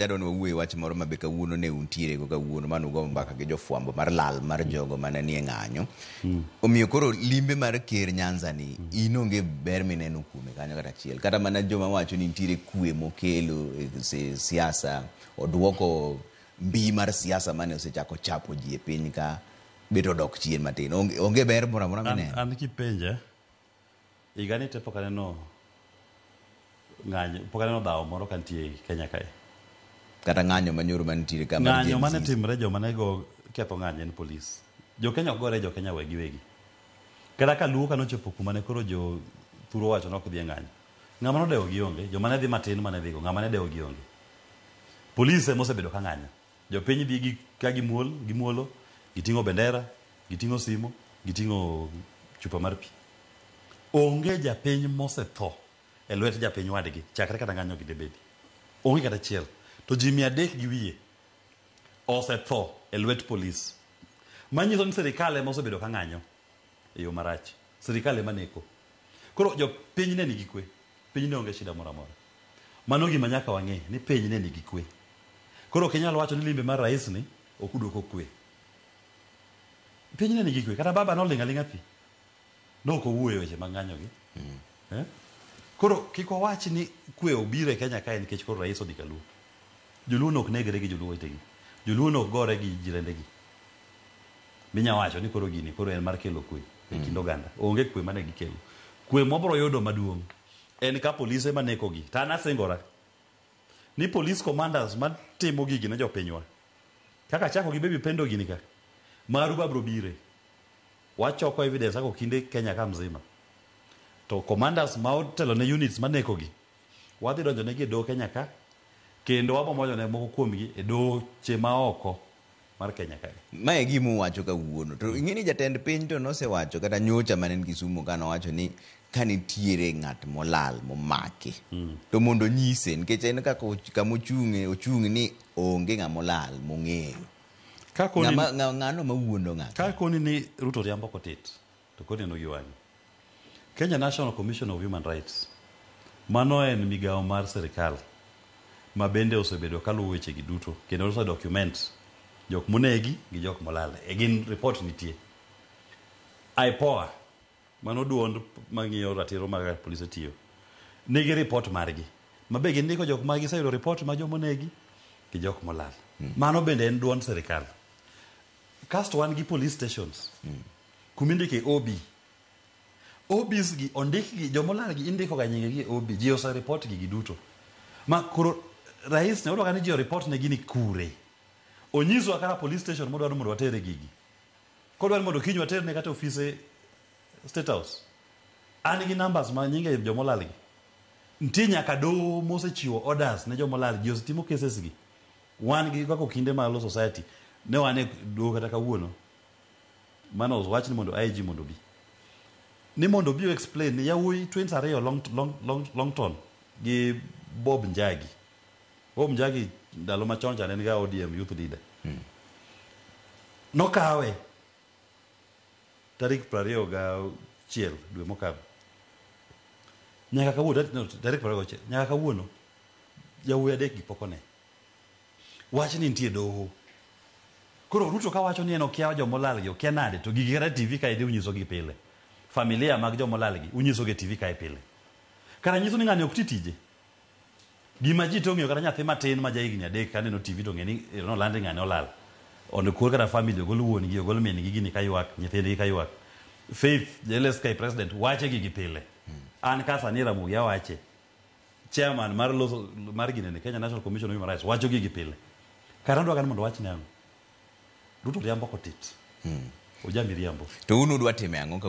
Adwa ni wawuo e wach moro ma be kawuono ne untiere go kawuono mane ugo mbaka gi jofwambo mar lal mar jogo mane nie ng'anyo. Omiyo koro limbe mar ker Nyanza ni in onge ber mineno kuome kanyo kata achiel. Kata mana joma wacho ni nitiere kwe mokelo e se- siasa, odwoko mbi mar siasa mane osechako chapo ji e piny ka bet odok chien matin. Onge, onge ber moro amora An, mineno. an kipenja, Higani te pok aneno ng'anyo, pok aneno dhawo moro ka nitie Kenya kae. Kata ng'anyo manyoro mane nitiere ka mar Ng'anyo mane timre joma ne go ketho ng'anyo en polis. Jo Kenya ok gore jo Kenya wegi wegi. Kata ka Luo kane ochopo kuma ne koro jo thuro owacho ni ok dhi e ng'anyo. Ng'ama nodewo gi onge, joma ne dhi matin mane dhigo, ng'ama ne dewo gi onge. Polis ema osebedo ka ng'anyo. Jopiny dhi gi ka gimuol gimuolo giting'o bendera, giting'o simo, giting'o chupa mar pi. Onge japiny mosetho e lwet japiny wadgi chakre kata ng'anyo gi debedi. Onge kata achiel. To ji mia adek gi wiye osetho e lwet polis. Manyiso ni sirikal ema osebedo ka ng'anyo. e yo marach. Sirikal ema neko. Koro jo piny ne nigi kwe. Piny ne onge shida moro amora. Mano gima nyaka wang'e ni piny ne nigi kwe. Koro ok inyal wacho ni limbe mar rais ni ok uduoko kwe. Piny ne nigi kwe. Kata baba ne oling' aling'a thi. Ne ok owuoyo weche mag ng'anyo gi. Eh? Koro kik wawach ni kwe obiro e Kenya kae nikech koro rais odhi kaluo. Joluo ne ok negre gi joluo wetegi. Joluo ne ok gore gi jirendegi. minya wacho ni koro gini koro en mar kelo kwe e mm. kind oganda. Onge kwe mane gikelo. Kwe mobro yudo maduong' en ka polise ema nekogi. To an asingora ni police commanders matimo gigi ne jopinywa kaka chako gi baby pendo gini ka maru babro bire wachoko evidence ako kinde Kenya ka mzima to commanders ma otelo ne units manekogi wadhi donjo ne gi e doho Kenya ka kendo wabomojo ne moko kuomgi e doho che ma oko mar Kenya kae. Mae gima uwacho kawuono to ing'e ni jatend piny to nosewacho kata nyocha mane en Kisumu ka nowacho ni ka nitiere ng'at molal momaki to mondo onyise nikech en kaka och- kama ochung'e ochung' ni onge ng'ama olal mong'eyo Ka koni- Ng'ama- ng'a- ng'ano mawuondo ng'ato ka koni ni Ruto riambo kotit To koni en oywanyo. Kenya National Commission of Human Rights, mano en migawo mar sirkal ma bende osebedo ka luwo wechegi duto kendo ose document jok monegi gi jok molal. E gin report nitie. IPOA, mano duond mang'iyo ratiro mag kaka polise tiyo, nigi report margi ma be gindiko jok ma giseyudo report ma joma onegi gi jok molal. Mano bende en duond sirkal. Kasto wan gi police stations kumindike OB. OBs gi ondikgi joma olal gi indiko ga nyingegi e OB. Ji ose report gigi duto. Ma koro rais ne odwa ni ji o report ne gini kure. Onyiswa kara police station modwa ni mondo watere gigi. Kodwa ni mondo kiny waterne kata ofise State House. An gi numbers ma nyinge joma olal gi. Nitie nyaka doho mosechiwo orders ne joma olal. Ji osetimo cases gi. Wan gi kaka okinde mag loso society ne wan e doho kata kawuono mane owach ni mondo IG mondo obi. Ni mondo obi o explain ni yawuoyi twins ariyo long, long, long, Longton gi Bob Njagi. Bob Njagi ndalo machon cha ne en ga ODM youth leader. Nokawe tarik prariyo gachiel dwe mokalo. Nyaka kawuono tarik prariyo gachiel. Nyaka kawuono yawuoyi adek gi pok one. Wach ni nitie doho. Koro Ruto ka wacho ni en okia joma olal gi, okia nade to gigi kata TV kae dhi unyiso gi pile. Familia mag joma olal gi unyiso gi e TV kae pile. Kara nyiso ni ng'ani ok ti tije. Gima ji te ong'eyo kata nyathi matin ma ja higni adek ka neno TV to ong'e ni ero noland ni ng'ani olal. Ondo kor kata family ogol wuon gi, ogol min gi gini ka ywak, nyithindgi ka ywak. Faith, LSK President, wache gigi pile. An ka sani Ramogi awache. chairman mar loso mar ginene Kenya National Commission on Human Rights wacho gigi pile. Kata ndwaga ni mondo wachne ang'o? Ruto riambo kotit. Ojamiriambo. To un udwa time ang'o ka